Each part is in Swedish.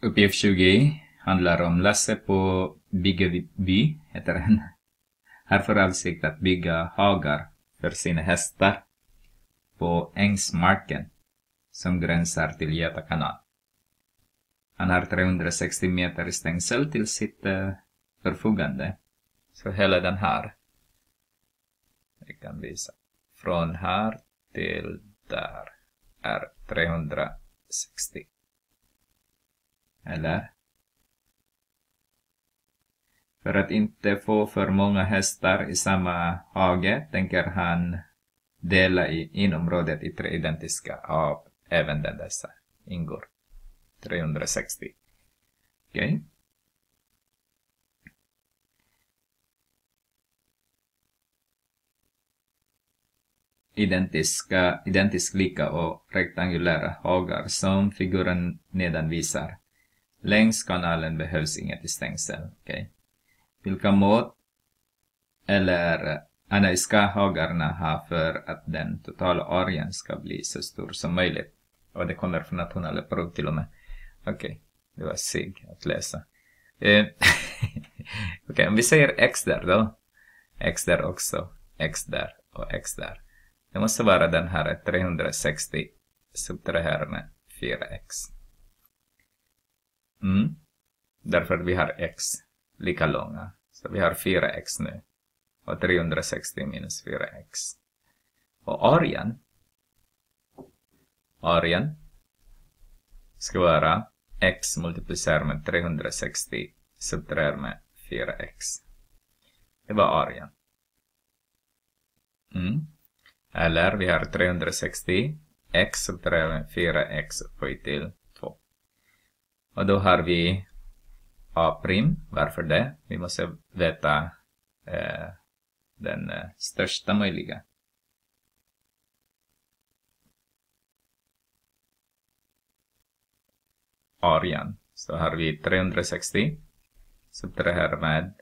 Uppgift 20 handlar om Lasse på Byggeby, heter han. Har för avsikt att bygga hagar för sina hästar på Ängsmarken som gränsar till Göta kanal. Han har 360 meter stängsel till sitt eh, förfogande. Så hela den här, jag kan visa, från här till där är 360. Eller? För att inte få för många hästar i samma hage tänker han dela in området i tre identiska av även den dessa ingår. 360. Okej. Okay. Identiska, identiskt lika och rektangulära hagar som figuren nedan visar. Längs kanalen behövs inget stängsel. Okay. Vilka mått eller analyska hagarna ha för att den totala orgen ska bli så stor som möjligt. Och det kommer från nationella prov till och med. Okej, okay. det var sig att läsa. Eh, Okej, okay, om vi säger x där då. x där också, x där och x där. Det måste vara den här 360 subtraherat med 4x. Mm. Därför vi har x lika långa. Så vi har 4x nu. Och 360 minus 4x. Och arean. Arean ska vara x multiplicerat med 360 subtraherat med 4x. Det var arean. Mm. Eller vi har 360 x subtraherat med 4x upphöjt till och då har vi A'. Varför det? Vi måste veta eh, den eh, största möjliga. Arean. Så har vi 360 subtraherar med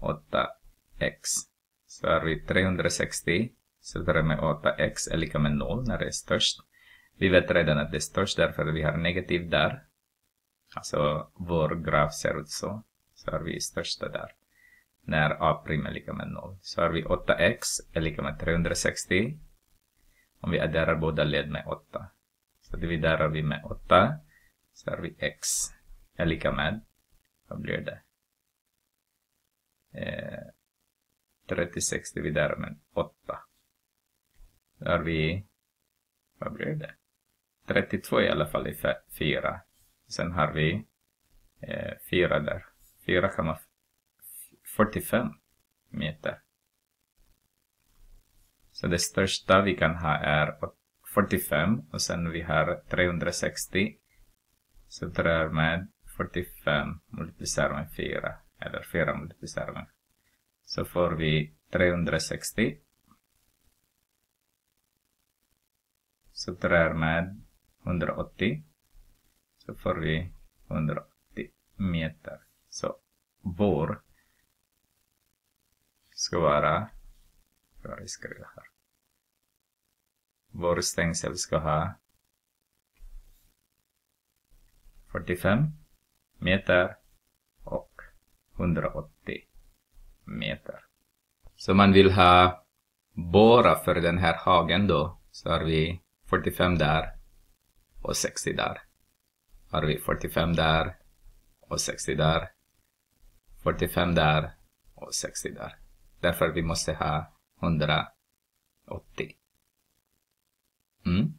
8x. Så har vi 360 subtraherar med 8x är lika med 0 när det är störst. Vi vet redan att det är störst därför att vi har negativ där. Alltså vår graf ser ut så. Så har vi största där. När a' är lika med 0. Så har vi 8x är lika med 360. Om vi adderar båda led med 8. Så dividerar vi med 8. Så har vi x är lika med, vad blir det? Eh, 36 dividerat med 8. Då har vi, vad blir det? 32 i alla fall i 4. Sen har vi eh, fyra där. 4,45 meter. Så det största vi kan ha är 45 och sen vi har 360. Så drar med 45 multiplicerar med 4. Eller 4 multiplicerar med. Så får vi 360. Så drar med 180 så får vi 180 meter. Så vår ska vara, vad vi skriver här. Vår stängsel ska ha 45 meter och 180 meter. Så man vill ha bara för den här hagen då, så har vi 45 där och 60 där har vi 45 där och 60 där. 45 där och 60 där. Därför vi måste ha 180. Mm.